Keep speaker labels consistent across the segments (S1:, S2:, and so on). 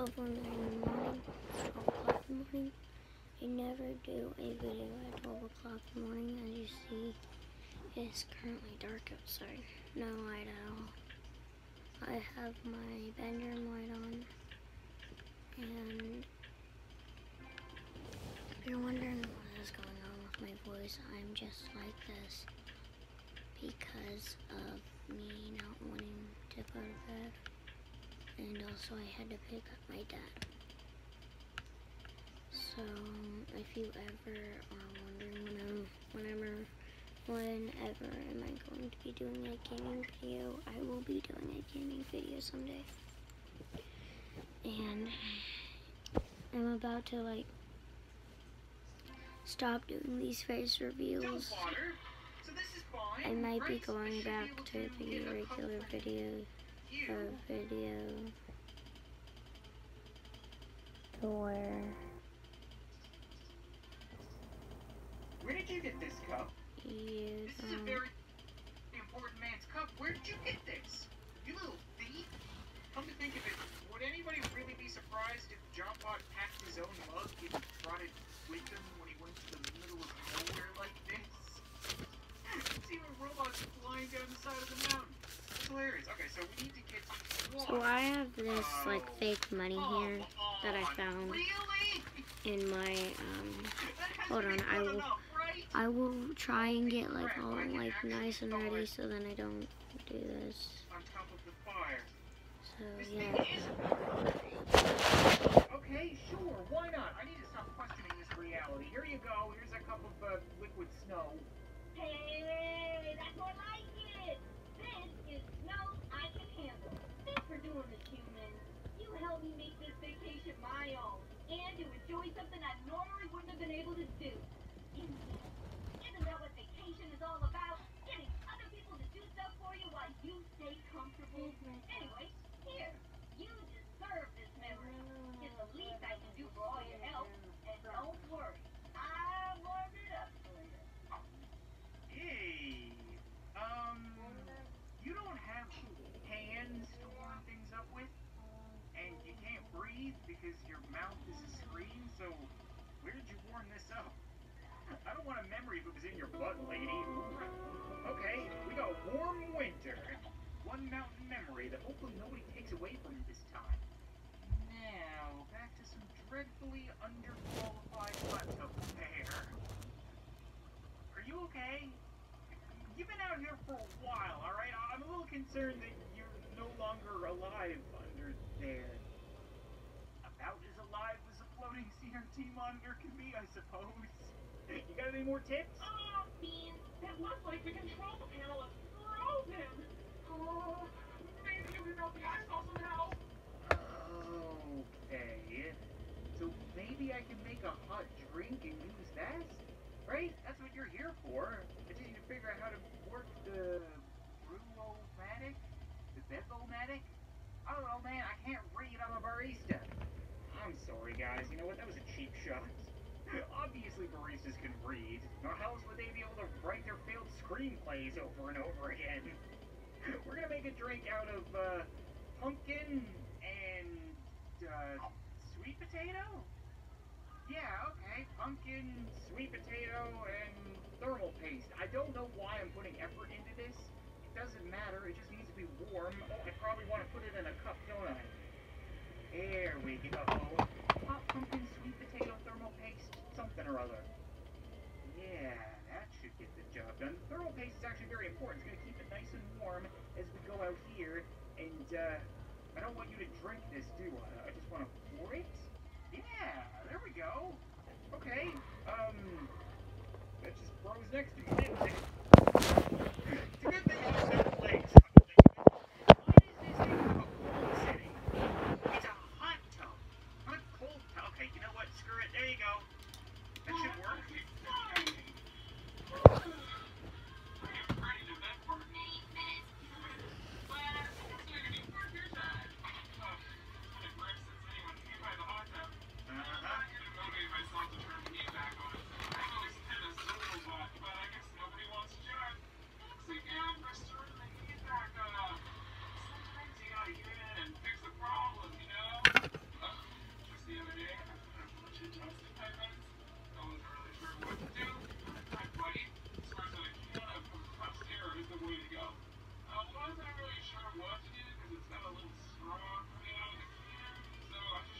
S1: 12 in the morning, 12 o'clock in the morning. I never do a video at 12 o'clock in the morning. As you see, it's currently dark outside. No light at all. I have my bedroom light on. And if you're wondering what is going on with my voice, I'm just like this because of me not wanting to go to bed. And also I had to pick up my dad. So if you ever are wondering when I'm, whenever, whenever am I going to be doing a gaming video, I will be doing a gaming video someday. And I'm about to like stop doing these face reveals. I might be going back to the regular video uh, video where
S2: Where did you get this cup?
S1: you
S2: This is a
S1: um,
S2: very important man's cup. Where did you get this? You little thief. Come to think of it, would anybody really be surprised if John Pot packed his own mug and brought it with him when he went to the middle of nowhere like this? See even robots flying down the side of the mountain. It's hilarious. Okay, so we need to get
S1: so I have this like fake money here that I found in my um Hold on, I will- I will try and get like all like nice and ready so then I don't do this. So yeah.
S2: Okay, sure, why not?
S3: Something I normally wouldn't have been able to do. Isn't that what vacation is all about? Getting other people to do stuff for you while you stay comfortable. Mm-hmm. Anyway, here, you deserve this memory. Mm-hmm. It's the least I can do for all your help. And mm-hmm. don't worry, I warmed it up for you.
S2: Hey, um, you don't have hands to warm things up with, and you can't breathe because your mouth is a screen. So, where did you warm this up? I don't want a memory if it was in your butt, lady. Okay, we got warm winter. One mountain memory that hopefully nobody takes away from you this time. Now, back to some dreadfully underqualified hot tub fare. Are you okay? You've been out here for a while, alright? I'm a little concerned that you're no longer alive under there. About as alive as a floating Monitor can be, I suppose. You got any more tips?
S3: Oh, man, that looks like the control panel is frozen. Oh, maybe we melt the off somehow.
S2: Okay. So maybe I can make a hot drink and use that? Right? That's what you're here for. I just need to figure out how to work the Brew-O-Matic? The Bevo-Matic? I don't know, man. I can't read. I'm a barista. I'm sorry, guys. You know what? That was a cheap shot. Obviously, baristas can read. Or how else would they be able to write their failed screenplays over and over again? We're gonna make a drink out of uh, pumpkin and uh, sweet potato. Yeah, okay. Pumpkin, sweet potato, and thermal paste. I don't know why I'm putting effort into this. It doesn't matter. It just needs to be warm. Oh, I probably want to put it in a cup, don't I? There we go. Hot pumpkin, sweet potato, thermal paste, something or other. Yeah, that should get the job done. Thermal paste is actually very important. It's going to keep it nice and warm as we go out here. And, uh, I don't want you to drink this, do I? I just want to pour it? Yeah, there we go. Okay, um, that just froze next to me.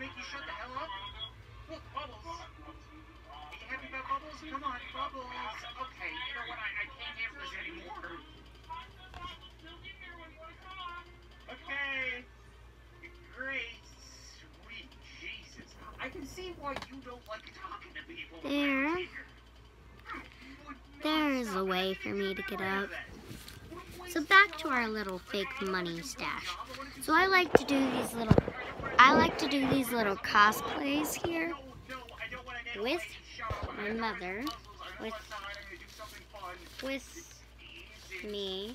S2: Shut the hell up? Look, Bubbles. Are you happy about Bubbles? Come on, Bubbles. Okay, you know what? I, I can't handle this anymore. Okay. Great. Sweet Jesus. I can see why you don't like talking to people.
S1: There.
S2: around here. Would not
S1: There is a way for me to get up. So back to our little fake
S2: Like, I don't
S1: money stash.
S2: job, I wanna do
S1: So I like to do these little I like to do these little cosplays here with my mother, with- with me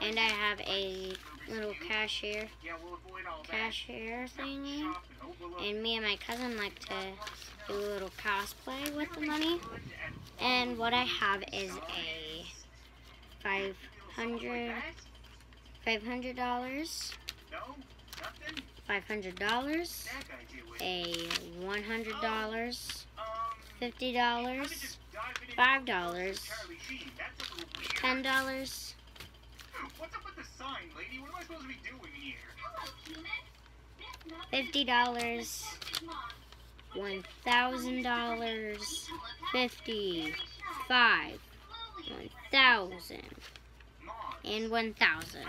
S1: and I have a little cashier cashier thingy.
S2: And
S1: me and my cousin like to do a little cosplay with the money. And what I have is a five hundred five hundred dollars
S2: No, nothing.
S1: five hundred dollars
S2: That guy did with.
S1: a one hundred dollars
S2: Um,
S1: fifty
S2: kinda
S1: dollars
S2: just diving into
S1: five
S2: the
S1: dollars
S2: Charlie Sheen. That's a little weird.
S1: ten dollars
S2: What's up with the sign, lady? What am I supposed to be doing here?
S3: Hello, human. This message
S1: fifty dollars one thousand dollars fifty
S3: Very shy.
S1: five
S3: Slowly.
S1: one thousand
S2: Mom.
S1: and one thousand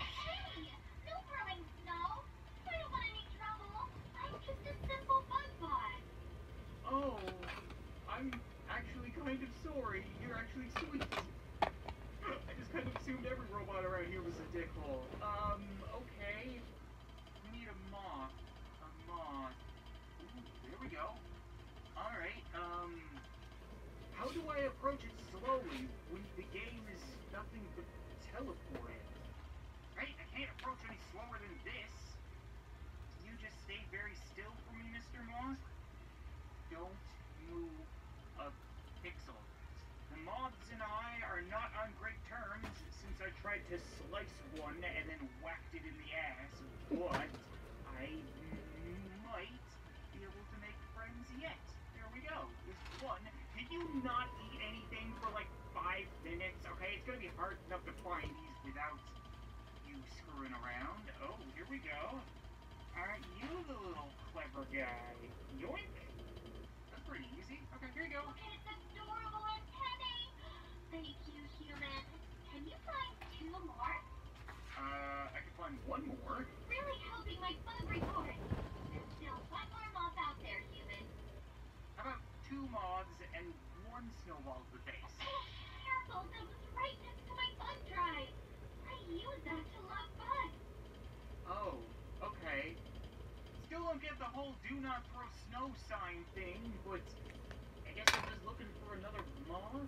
S2: kind of sorry. You're actually sweet. I just kind of assumed every robot around here was a dickhole. Um, okay. We need a moth. A moth. Ooh, there we go. Alright, um... How do I approach it slowly when the game is nothing but teleporting? Right? I can't approach any slower than this. Can you just stay very still for me, Mr. Moth? don't move a pixel. The moths and I are not on great terms since I tried to slice one and then whacked it in the ass, but I might be able to make friends yet. There we go. There's one. Did you not eat anything for like five minutes? Okay, it's gonna be hard enough to find these without you screwing around. Oh, here we go. Aren't you the little clever guy? Yoink! That's pretty easy. Okay, here you go.
S3: Thank you, human. Can you find two more?
S2: Uh, I can find one more.
S3: Really helping my bug report. There's still one more moth out there, human.
S2: How about two moths and one snowball to the face?
S3: Careful, that was right next to my bug drive. I use that to lock bugs.
S2: Oh, okay. Still don't get the whole do not throw snow sign thing, but I guess I'm just looking for another moth.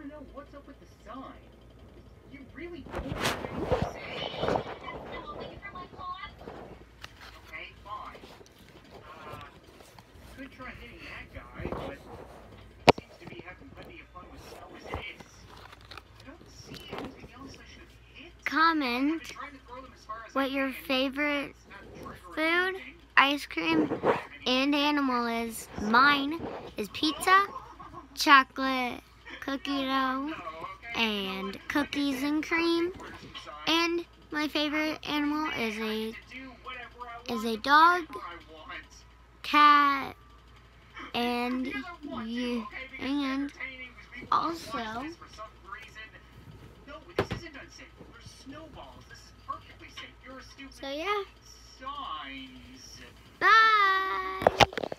S2: Want to know what's up with the sign. Is really don't have anything to say.
S3: Hello, looking for my pawn?
S2: Okay, fine. Uh, could try hitting that guy, but seems to be having plenty of fun with snow as it is. I don't see anything else I should hit.
S1: Comment
S2: I've been trying to throw them as far as I
S1: what your favorite
S2: It's not triggering
S1: food, ice cream, and animal is. Mine is pizza, chocolate, cookie dough, and cookies and cream. And my favorite animal is a is a dog, cat, and you and also so yeah. Bye.